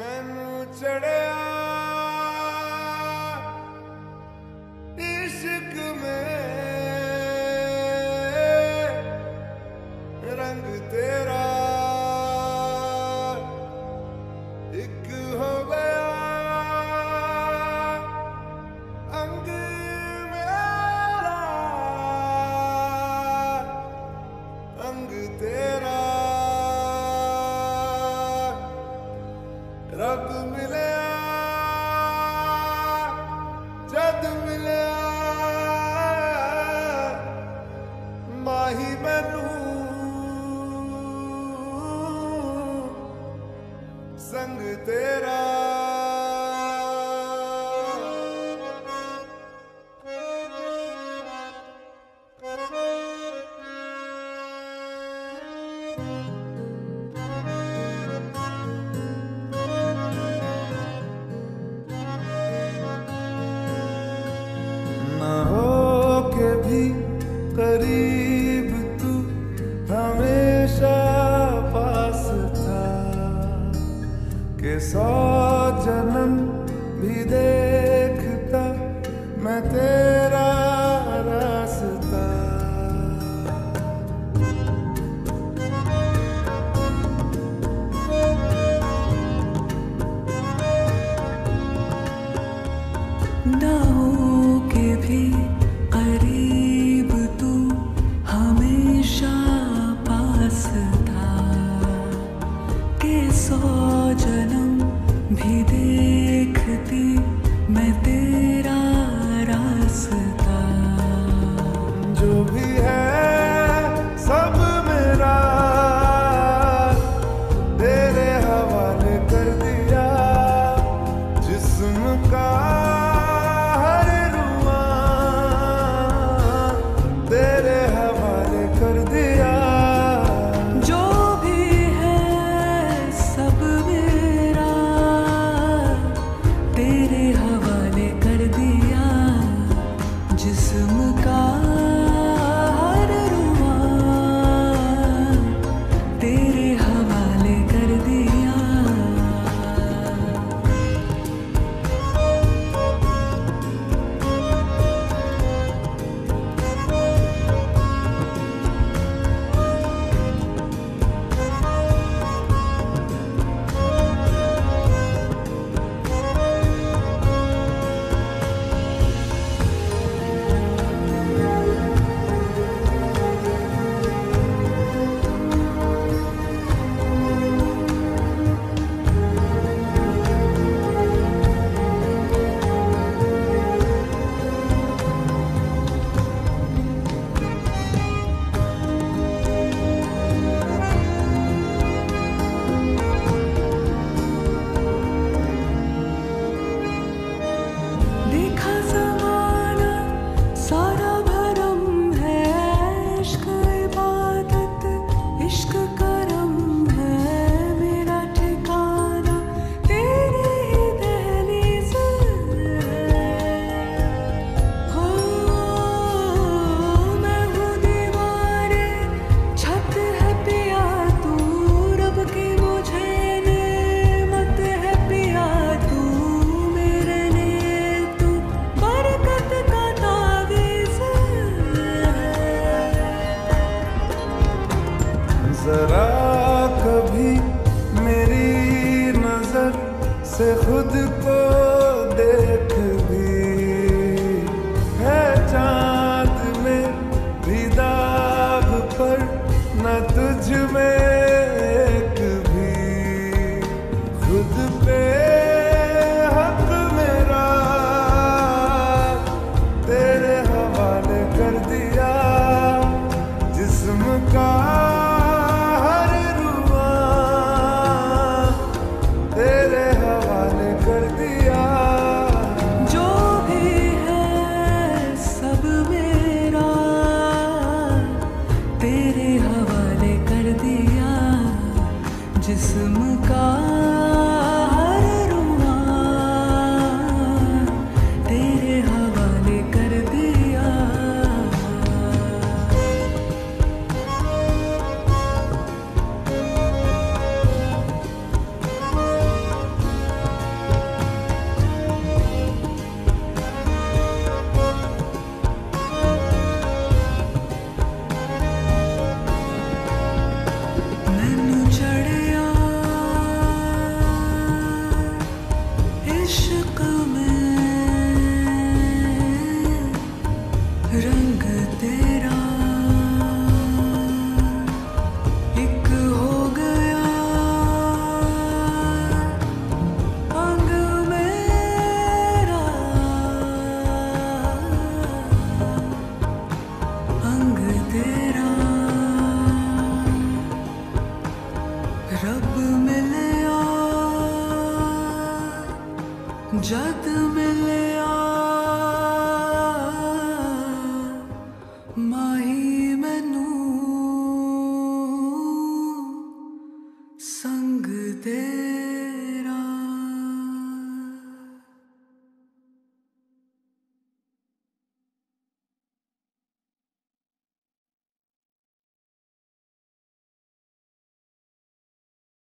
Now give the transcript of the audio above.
ਮੈਨੂੰ ਚੜਿਆ संग तेरा thank you तेरा हो के भी करीब तू हमेशा पास था। के सौ जन्म भी दे हवा खुद को जिस्म का good.